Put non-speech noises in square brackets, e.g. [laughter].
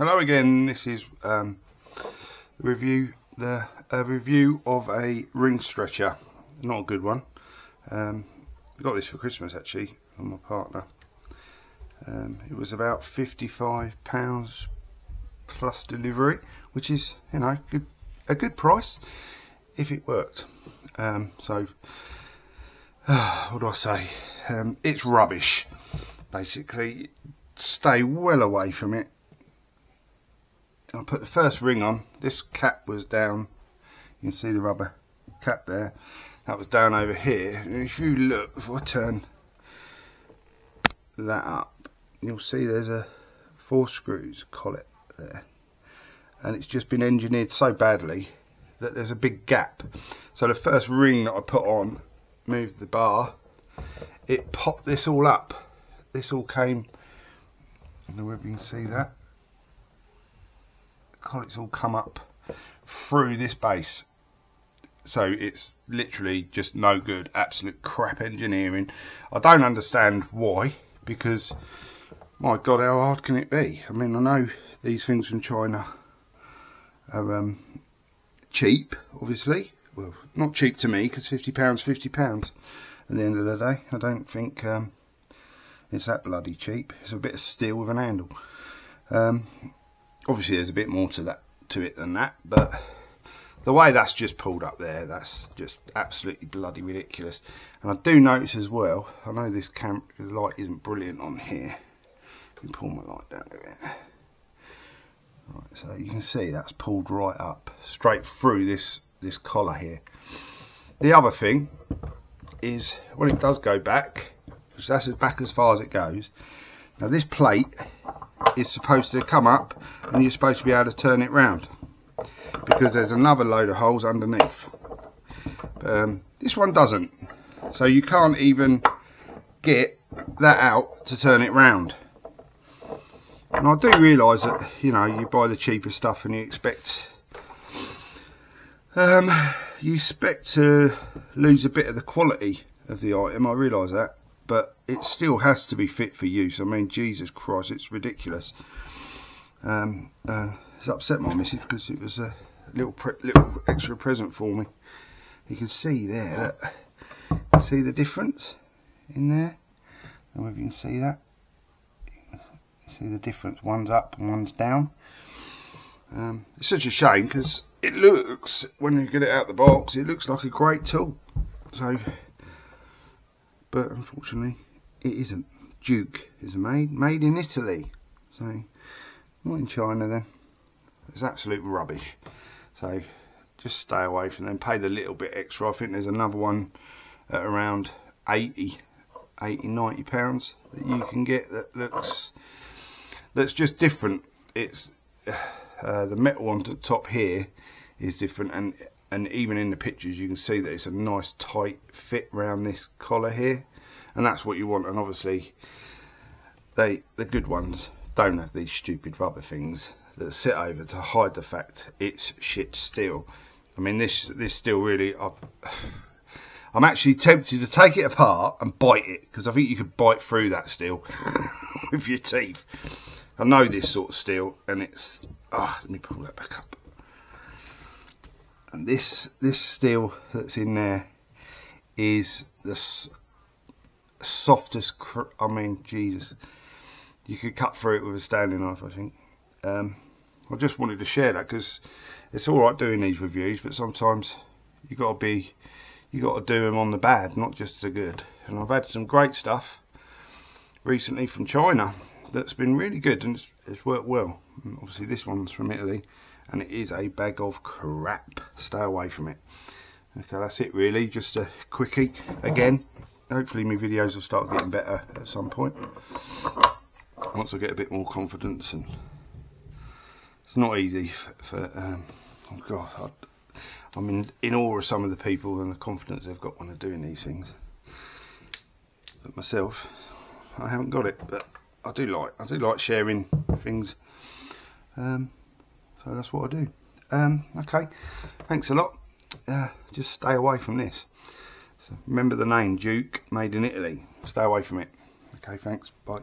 Hello again. This is um, review the a review of a ring stretcher. Not a good one. Um, got this for Christmas actually from my partner. Um, it was about fifty-five pounds plus delivery, which is you know good a good price if it worked. Um, so uh, [sighs] what do I say? Um, it's rubbish. Basically, stay well away from it I put the first ring on. This cap was down. You can see the rubber cap there. That was down over here. And if you look, if I turn that up, you'll see there's a four screws collet there. And it's just been engineered so badly that there's a big gap. So the first ring that I put on, moved the bar, it popped this all up. This all came, I don't know if you can see that it's all come up through this base. So it's literally just no good, absolute crap engineering. I don't understand why, because my God, how hard can it be? I mean, I know these things from China are um, cheap, obviously. Well, not cheap to me, because £50, £50 at the end of the day. I don't think um, it's that bloody cheap. It's a bit of steel with an handle. Um, obviously there's a bit more to that to it than that but the way that's just pulled up there that's just absolutely bloody ridiculous. And I do notice as well I know this camp light isn't brilliant on here. Let me pull my light down a bit. Right so you can see that's pulled right up straight through this this collar here. The other thing is when it does go back because that's as back as far as it goes. Now this plate is supposed to come up and you're supposed to be able to turn it round because there's another load of holes underneath. Um, this one doesn't. So you can't even get that out to turn it round. And I do realise that you know you buy the cheaper stuff and you expect um, you expect to lose a bit of the quality of the item. I realise that but it still has to be fit for use. I mean, Jesus Christ, it's ridiculous. Um, uh, it's upset my missus because it was a little little extra present for me. You can see there, look, see the difference in there? I don't know if you can see that. See the difference, one's up and one's down. Um, it's such a shame because it looks, when you get it out of the box, it looks like a great tool. So but unfortunately it isn't. Duke is made made in Italy, so not in China then. It's absolute rubbish. So just stay away from them. Pay the little bit extra. I think there's another one at around 80, 80, 90 pounds that you can get that looks that's just different. It's uh, the metal on the top here is different and and even in the pictures you can see that it's a nice tight fit around this collar here. And that's what you want. And obviously they the good ones don't have these stupid rubber things that sit over to hide the fact it's shit steel. I mean this this steel really i [sighs] I'm actually tempted to take it apart and bite it because I think you could bite through that steel [laughs] with your teeth. I know this sort of steel and it's ah oh, let me pull that back up and this this steel that's in there is the softest I mean Jesus. You could cut through it with a Stanley knife I think. Um, I just wanted to share that because it's alright doing these reviews but sometimes you got to be you got to do them on the bad not just the good. And I've had some great stuff recently from China that's been really good and it's, it's worked well. And obviously this one's from Italy and it is a bag of crap. Stay away from it. Okay that's it really. Just a quickie. Again hopefully my videos will start getting better at some point. Once I get a bit more confidence and it's not easy for, um, oh god I, am in, in awe of some of the people and the confidence they've got when they're doing these things. But myself I haven't got it but I do like I do like sharing things. Um, so that's what I do um, okay thanks a lot uh, just stay away from this so remember the name, Duke, made in Italy. Stay away from it. Okay, thanks. Bye.